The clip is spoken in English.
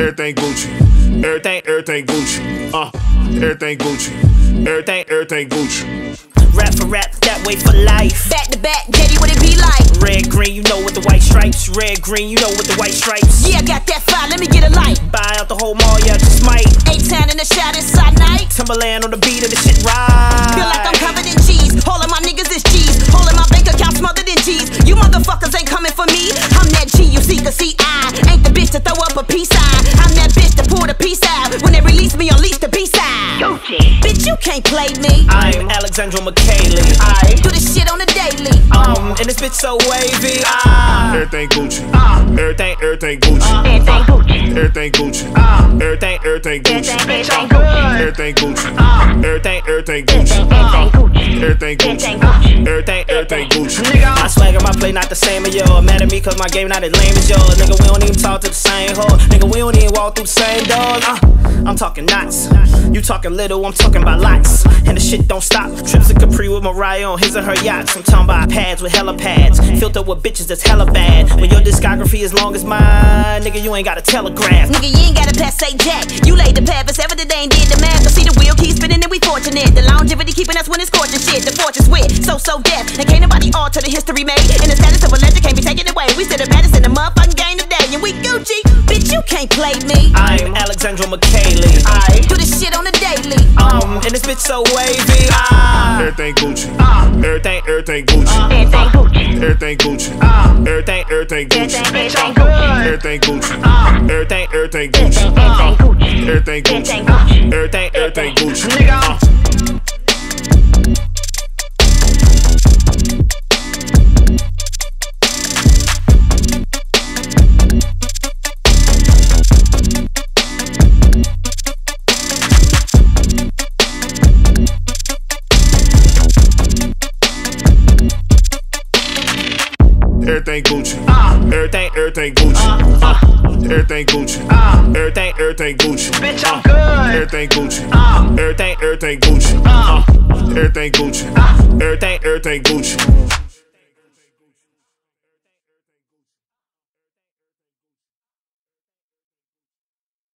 everything Gucci. Everything, everything Gucci. Uh, everything Gucci. Everything, everything Gucci. Rap for rap, that way for life. Back to back, Daddy, what it be like? Red, green, you know with the white stripes. Red, green, you know with the white stripes. Yeah, I got that fire, let me get a light. Buy out the whole mall, yeah, just might. A-Town in the shot inside night. Timberland on the beat of the shit ride. Feel like I'm covered can't play me. I'm Alessandro Michele. I do this shit on the daily. Um, and this bitch so wavy. Ah, Everything Gucci. Ah, Everything, everything Gucci. Everything Gucci. Everything Gucci. Everything, everything Gucci. Everything good. Everything Gucci. Everything, everything Everything Gucci. Everything Gucci. Everything Gucci. Everything, not the same as yours. Mad at me cause my game not as lame as yours. Nigga, we don't even talk to the same hoe. Nigga, we don't even walk through the same doors. Uh, I'm talking knots. You talking little, I'm talking about lots. And the shit don't stop. Trips to Capri with Mariah on his and her yachts. I'm talking about pads with hella pads. Filtered with bitches that's hella bad. When your discography as long as mine, nigga, you ain't got a telegraph. Nigga, you ain't gotta pass say jack. You laid the path, but evident they ain't did the math. See the wheel keep spinning and we fortunate. The longevity keeping us when it's scorching shit. The fortress wit, So So Def. And can't nobody alter the history made. And the status of a legend can't be taken away. We still the baddest in the motherfucking game today. And we Gucci. Bitch, you can't play me. I'm Alessandro Michele. I do this shit on the daily. Um, and this bitch so wavy. Ah, Everything Gucci. Ah. Everything, everything ah. Gucci. Everything Gucci. Everything Gucci. Everything, everything Gucci. Everything good. Everything Gucci. Everything, everything Gucci. Everything Gucci. Everything Gucci. Everything Gucci. Everything, everything Gucci. Everything Gucci. Everything, everything Gucci. Everything Gucci. Everything, everything Gucci. bitch, I'm good. Everything Gucci. Uh. Everything, everything Gucci. Uh. Everything Gucci. Everything, everything Gucci.